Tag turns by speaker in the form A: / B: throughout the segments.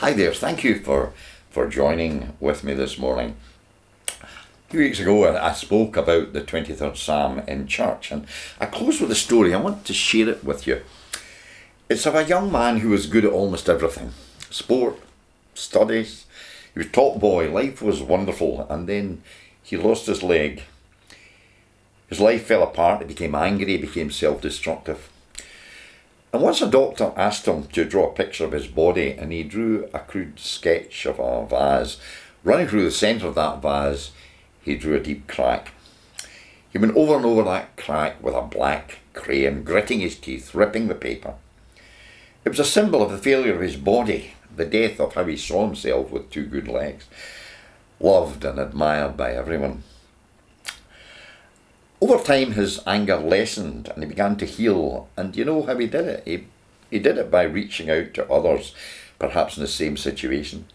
A: Hi there, thank you for, for joining with me this morning. A few weeks ago, I spoke about the 23rd Psalm in church, and I close with a story. I want to share it with you. It's of a young man who was good at almost everything sport, studies. He was top boy, life was wonderful, and then he lost his leg. His life fell apart, he became angry, he became self destructive. And once a doctor asked him to draw a picture of his body, and he drew a crude sketch of a vase. Running through the centre of that vase, he drew a deep crack. He went over and over that crack with a black crayon, gritting his teeth, ripping the paper. It was a symbol of the failure of his body, the death of how he saw himself with two good legs, loved and admired by everyone. Over time, his anger lessened and he began to heal. And you know how he did it? He, he did it by reaching out to others, perhaps in the same situation.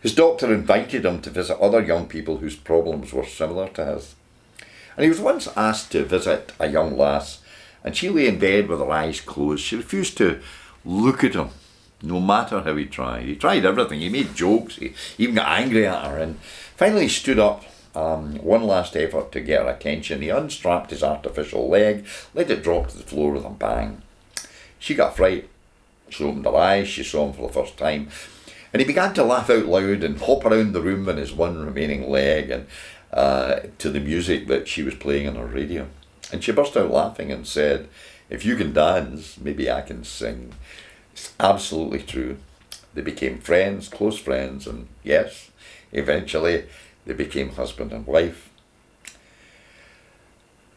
A: His doctor invited him to visit other young people whose problems were similar to his. And he was once asked to visit a young lass, and she lay in bed with her eyes closed. She refused to look at him, no matter how he tried. He tried everything. He made jokes. He even got angry at her, and finally he stood up um, one last effort to get her attention. He unstrapped his artificial leg, let it drop to the floor with a bang. She got fright. She opened her eyes, she saw him for the first time, and he began to laugh out loud and hop around the room on his one remaining leg and uh, to the music that she was playing on her radio. And she burst out laughing and said, If you can dance, maybe I can sing. It's absolutely true. They became friends, close friends, and yes, eventually they became husband and wife.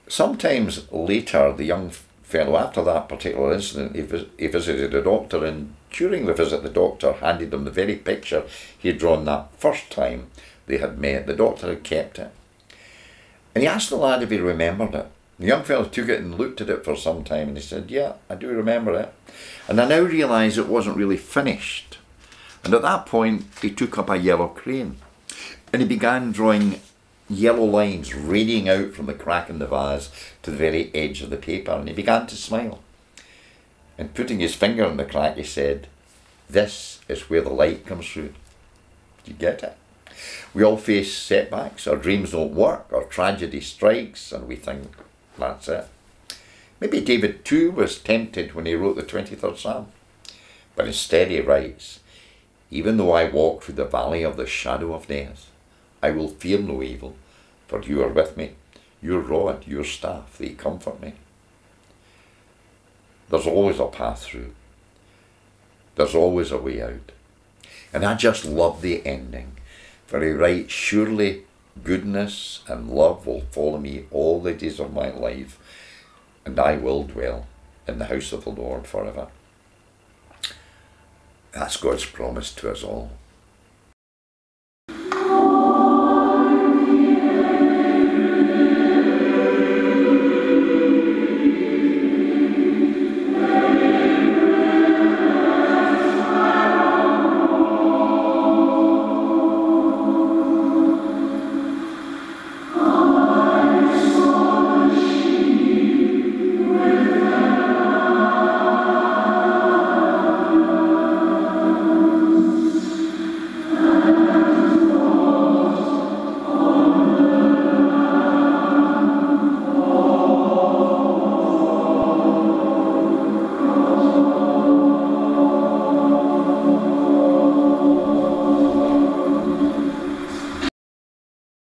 A: Sometimes later, the young fellow, after that particular incident, he, vis- he visited a doctor, and during the visit, the doctor handed him the very picture he had drawn that first time they had met. The doctor had kept it. And he asked the lad if he remembered it. The young fellow took it and looked at it for some time, and he said, Yeah, I do remember it. And I now realise it wasn't really finished. And at that point, he took up a yellow crayon and he began drawing yellow lines radiating out from the crack in the vase to the very edge of the paper, and he began to smile. And putting his finger on the crack, he said, This is where the light comes through. Do you get it? We all face setbacks, our dreams don't work, our tragedy strikes, and we think, that's it. Maybe David too was tempted when he wrote the 23rd Psalm. But instead he writes, Even though I walk through the valley of the shadow of death, I will fear no evil, for you are with me. Your rod, your staff, they comfort me. There's always a path through. There's always a way out. And I just love the ending, for he writes, Surely goodness and love will follow me all the days of my life, and I will dwell in the house of the Lord forever. That's God's promise to us all.